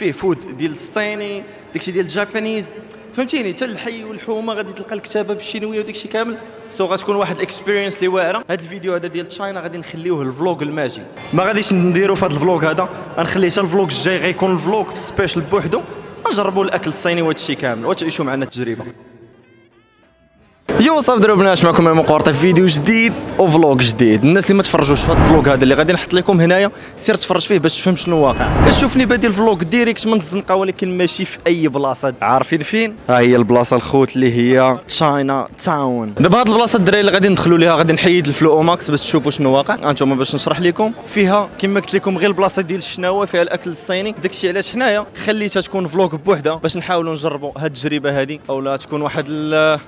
فيه food ديال الصيني داكشي ديال ال Japanese. فهمتيني؟ حتى الحي والحومة غادي تلقى الكتابة بالشينوية وداكشي كامل. so غتكون واحد ال experience اللي واعرة. هذا الفيديو هذا ديال China غادي نخليوه ال vlog الماجي. ما غاديش نديرو في هذا ال vlog هذا. غنخليه حتى ال vlog الجاي غيكون ال vlog special بوحدو. نجربوا الأكل الصيني وهذا الشيء كامل. وتعيشوا معنا التجربة. yo صاف ضربناش معكم أنا مقورطه في فيديو جديد و vlog جديد. الناس اللي ما تفرجوش في هذا ال vlog هذا اللي غادي نحط لكم هنايا سير تفرج فيه باش تفهم شنو واقع. كتشوفني بادي ال vlog direct من الزنقة ولكن ماشي في أي بلاصة. عارفين فين؟ ها هي البلاصة الخوت اللي هي China Town دابا هاد البلاصة الدراري اللي غادي ندخلوا ليها غادي نحيد الفلو ماكس باش تشوفوا شنو واقع. أنتم باش نشرح لكم. فيها كما قلت لكم غير البلاصة ديال الشناوة فيها الأكل الصيني. داكشي علاش حنايا؟ خليتها تكون vlog بوحدها باش نحاولوا نجربوا هاد التجربة هذه أولا تكون واحد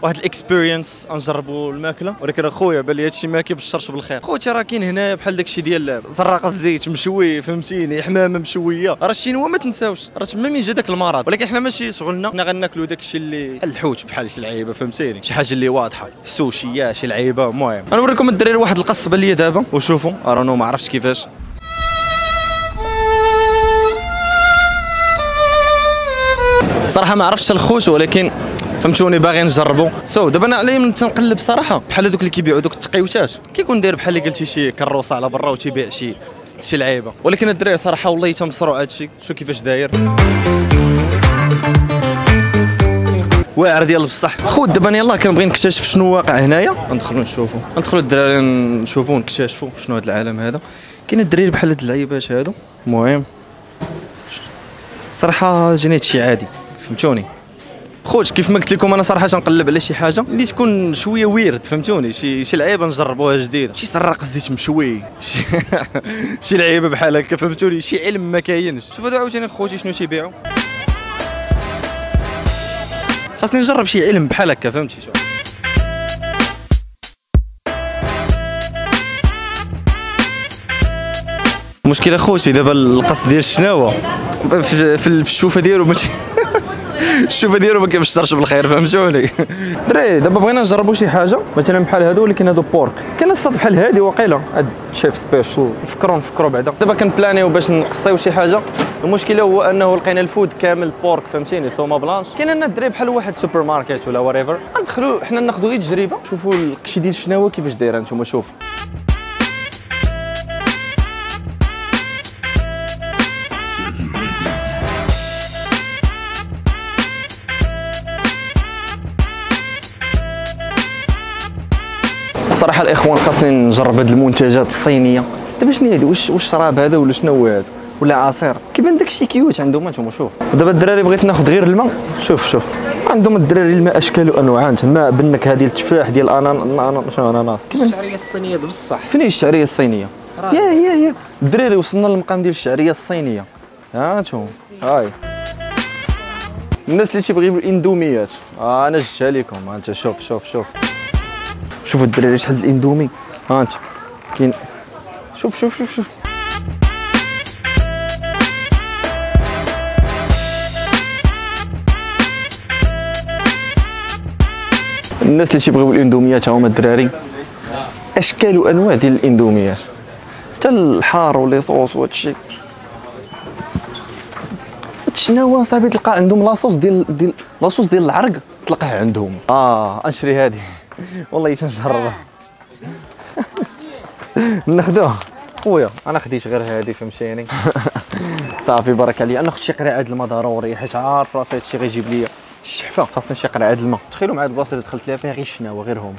واحد ال experience نجربوا الماكلة. ولكن أخويا بان لي هادشي ما كيبشرش بالخير. خوتي راه كاين هنايا بحال داكشي ديال زراق الزيت مشوي فهمتيني؟ حمامة مشوية. راه الشينوا ما تنساوش. راه تما من جا داك المرض؟ ولكن حنا ماشي شغلنا. حنا غناكلوا داكشي اللي الحوت بحال شي لعيبة فهمتيني؟ شي حاجة اللي واضحة. السوشي شي لعيبة المهم. غنوريكم الدراري واحد القصبه اللي دابا. وشوفوا رانو ما عرفتش كيفاش. صراحة ما عرفتش الخوت ولكن فهمتوني باغي نجربو. سو دابا أنا علي من تنقلب صراحة. بحال هذوك اللي كيبيعوا دوك التقيوتات كيكون داير بحال اللي قلتي شي كروسة على برا وتيبيع شي شي لعيبة. ولكن الدراري صراحة والله تمصروا هادشي شوف كيفاش داير. واعر ديال بصح. خو دابا أنا يلاه كنبغي نكتشف شنو واقع هنايا. ندخلوا نشوفوا ندخلوا الدراري نشوفوا نكتشفوا شنو هذا العالم هذا. كاين الدراري بحال هاد اللعيبات هادو. المهم صراحة جاني هادشي عادي. فهمتوني؟ خوت كيف ما قلت لكم أنا صراحة نقلب على شي حاجة اللي تكون شوية ويرد فهمتوني؟ شي شي لعيبة نجربوها جديدة. شي سراق الزيت مشوي. شي, شي لعيبة بحال هكا فهمتوني؟ شي علم ما كاينش. شوف هادو عاوتاني خوتي شنو تيبيعوا خاصني نجرب شي علم بحال هكا فهمتي؟ شوف. المشكلة خوتي دابا القص ديال الشناوه في, في الشوفة ديالو ماشي الشوفه ديالو ما كيبشرش بالخير فهمتوني دري دابا بغينا نجربوا شي حاجة مثلا بحال هادو ولكن هادو pork. كاين الصاد بحال هادي واقيلا. هاد chef special نفكروا نفكروا بعدا. دابا كنبلانيو باش نقصيو شي حاجة. المشكلة هو أنه لقينا ال food كامل pork فهمتيني؟ سوما بلانش. كاين لنا الدري بحال واحد سوبر ماركت ولا وريفر ندخلوا حنا ناخذوا غير تجربة. شوفوا القشي ديال الشناوه كيفاش دايرة نتوما شوفوا صراحة الإخوان خاصني نجرب هاد المنتجات الصينية. دابا شنو هادي؟ واش واش شراب هذا ولا شنو هو هذا؟ ولا عصير كيبان داكشي cute عندهم أنتم شوف. دابا الدراري بغيت ناخذ غير الماء؟ شوف شوف. عندهم الدراري الماء أشكال وأنواع. ماء بالنكهه ديال التفاح ديال الانان شنو أناناس؟ الشعرية الصينية بصح؟ فين هي الشعرية الصينية؟ يا يا يا. الدراري وصلنا للمقام ديال الشعرية الصينية. ها أنتم هاي. الناس اللي تيبغيو الإندوميات. آه أنا جبتها لكم. انت شوف شوف شوف. شوف الدراري شحال الاندومي. ها انت. كاين. شوف شوف شوف شوف. الناس اللي تيبغيو الاندوميات هما الدراري. أشكال وأنواع ديال الاندوميات. حتى الحار وليصوص وهادشي. شنو صاحبي تلقى عندهم لاصوص ديال ديال لاصوص ديال العرق تلقاه عندهم. آه نشري هذه والله تنجربها ناخذوها خويا أنا خديت غير هذه فهمتيني؟ صافي بارك عليا أنا خدت شي قرعه الماء ضروري حيت عارف راسي هادشي غيجيب لي الشحفه خاصني شي قرعه الماء تخيلوا مع البلاصة اللي دخلت ليها فيها غير الشناوه غير هما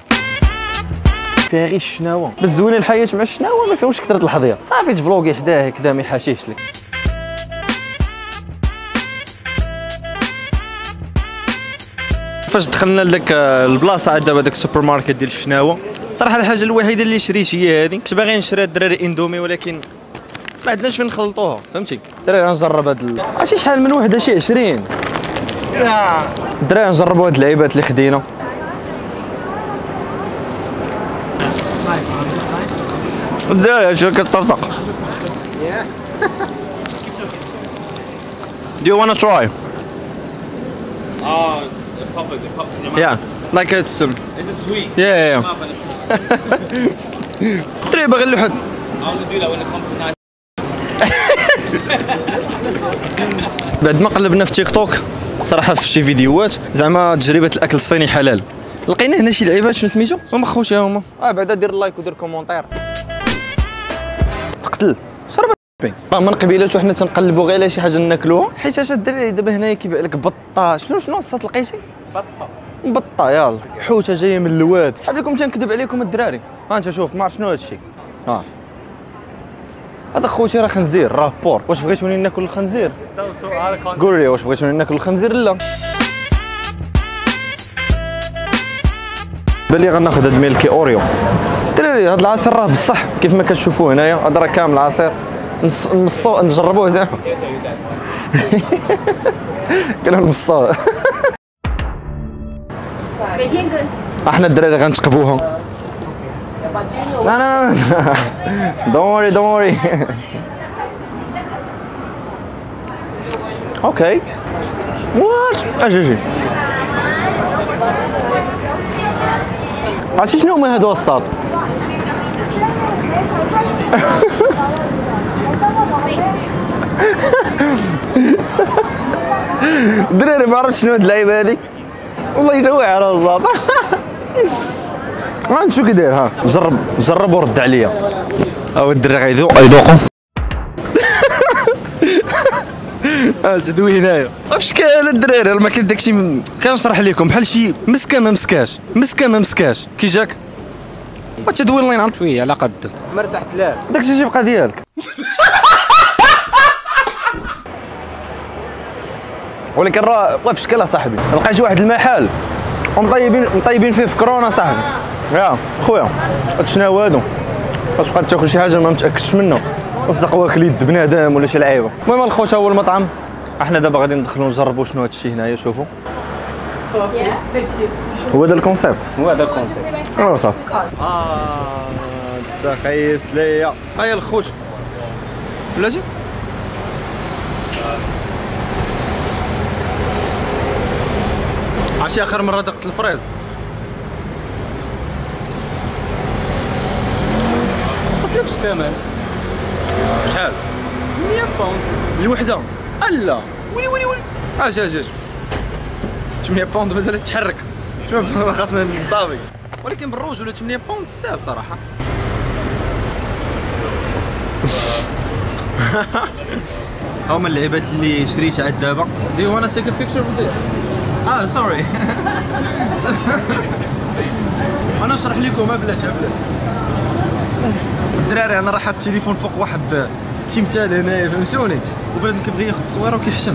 فيها غير الشناوه بس زوينه الحياة مع الشناوة ما فيهمش كثرة الحظية. صافي تفلوغي حداه هكذا ما يحاشيش لك. فاش دخلنا لذاك البلاصة عاد دابا داك السوبر ماركت ديال الشناوة. صراحة الحاجة الوحيدة اللي شريت هي هذه كنت باغي نشري الدراري اندومي ولكن ما عندناش فين نخلطوها فهمتي؟ الدراري غنجرب هاد ال... عرفتي شحال من وحدة شي 20 الدراري نجربوا هاد اللعيبات اللي خدينا. الدراري شو كتطرطق Do you want to try? Oh, it pops, it pops in your mouth. Yeah, like it's um, Is it sweet? yeah, yeah, دري باغي اللحد I only do that when it comes to nice. بعد ما قلبنا في تيك توك صراحة في شي فيديوهات زعما تجربه الأكل الصيني حلال. لقينا هنا شي لعيبات شنو سميتو هما خوتي هما. آه بعدا دير like ودير commentaire. تقتل راه من قبيلات وحنا تنقلبوا غير على شي حاجة ناكلوها؟ حيت اش الدراري دابا هنايا كيبيع لك بطة. شنو شنو الصات لقيتي؟ بطة. بطة يلا. حوتة جاية من الواد. صحاب لكم تنكذب عليكم الدراري. ها انت شوف ما شنو هادشي. ها. هذا خوتي راه خنزير راه بور واش بغيتوني ناكل الخنزير؟ قول لي واش بغيتوني ناكل الخنزير؟ لا. بان لي غناخذ هاد Milky Oreo. الدراري هاد العصير راه بصح كيف ما كتشوفوا هنايا هذا راه كامل عصير. نمصوه نجربوه زعما قالوا نمصوه إحنا الدراري غنتقبوها لا لا لا دوري دوري okay وات أجي أجي عرفتي شنو هما هادو الصاط الدراري ما عرفت شنو هاد اللعيبة هادي؟ والله تا واعر الصاد ما شو كيدير ها. جرب جرب ورد عليا. أو الدري غيذوق يذوقوا ها تدوي هنايا. اشكال الدراري راه ما كاين داكشي كنشرح لكم بحال شي مسكه ما مسكاش. مسكه ما مسكاش. كي جاك؟ ما تدوي الله ينعط شوية على قده مرتاح ثلاث داكشي تيبقى ديالك. ولكن راه بقى في شكل صاحبي. لقيت واحد المحل. ومطيبين مطيبين فيه في كورونا صاحبي. يا خويا شنو هادو؟ واش بقى تاكل شي حاجة ما متأكدش منه أصدق واكل يد بنادم ولا شي لعيبة. المهم الخوت هو المطعم. إحنا دابا غادي ندخلوا نجربوا شنو هادشي هنايا شوفوا هو هذا ال concept. هو هذا ال concept. ايوا صافي. آه انت خيس ليا. هيا الخوت بلاتي عرفتي آخر مرة دقت ال fraise؟ قلت لك الثمن. شحال؟ 8 pound. الوحدة. ألا. ويلي ويلي ويلي أجي أجي أجي 800 pound مازال تحرك. خاصنا نصافي. ولكن بالروج ولا 800 pound ساهل صراحة. هما اللعيبات اللي شريتها عاد دابا. Take a picture with this? آه sorry أنا نشرح لكم بلاتي بلاتي. الدراري أنا راه حاط التليفون فوق واحد التمثال هنايا فهمتوني؟ وبنادم كيبغي ياخذ تصويره وكيحشم.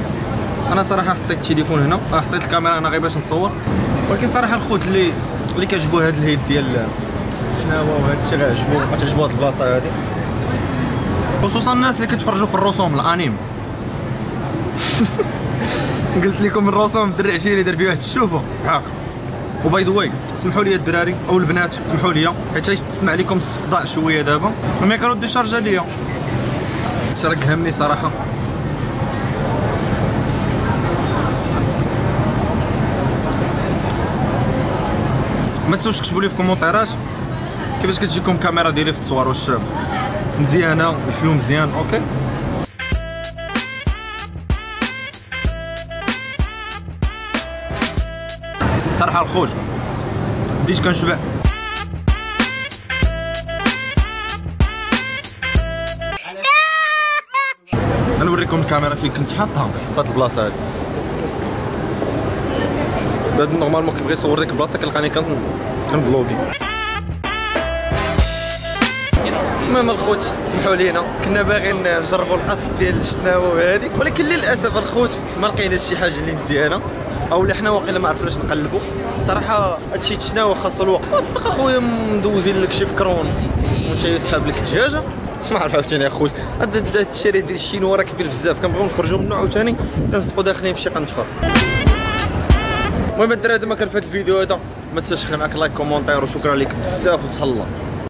أنا صراحة حطيت التليفون هنا آه، حطيت الكاميرا أنا غير باش نصور. ولكن صراحة الخوت اللي اللي كيعجبو هاد الهيد ديال الشناوه وهاد الشيء غيعجبو؟ ما هاد البلاصة هادي. خصوصا الناس اللي كيتفرجوا في الرسوم الأنيم. قلت لكم الرسوم الدري عشيري دار فيه واحد الشوفه هاك. و by the way سمحوا لي الدراري أو البنات سمحوا لي. حيت تسمع لكم الصداع شوية دابا. ال micro déchargé ليا. شراك همني صراحة. ما تنسوش تكتبوا لي في commentaire ات كيفاش كتجيكم كاميرا ديالي في التصوير واش مزيانة ال view مزيان okay؟ صراحة الخوت. بديت كنشبع. غنوريكم الكاميرا فين كنت حاطها. في هاد البلاصة هادي. بعد normalement كيبغي يصور ديك البلاصة كنلقاني كن كنفلوغي المهم الخوت سمحوا لينا كنا باغيين نجربوا القص ديال الشناوه هذه ولكن للأسف الخوت ما لقيناش شي حاجة اللي مزيانة. أو حنا واقيلا ما عرفناش نقلبوا صراحة هادشي تشناوه خاص الوقت. تصدق أخويا مدوزين لك شي فكرون وأنت يسحب لك الدجاجة. ما عرف عاوتاني أخويا. هاد الشارع ديال ال chinois راه كبير بزاف. كنبغيو نخرجوا منه عاوتاني. كنصدقوا داخلين في شي قنت آخر المهم الدراري هذا ما كان في هذا الفيديو هذا. ما تنساش تخلي معاك like commentaire وشكرا لك بزاف وتهلا.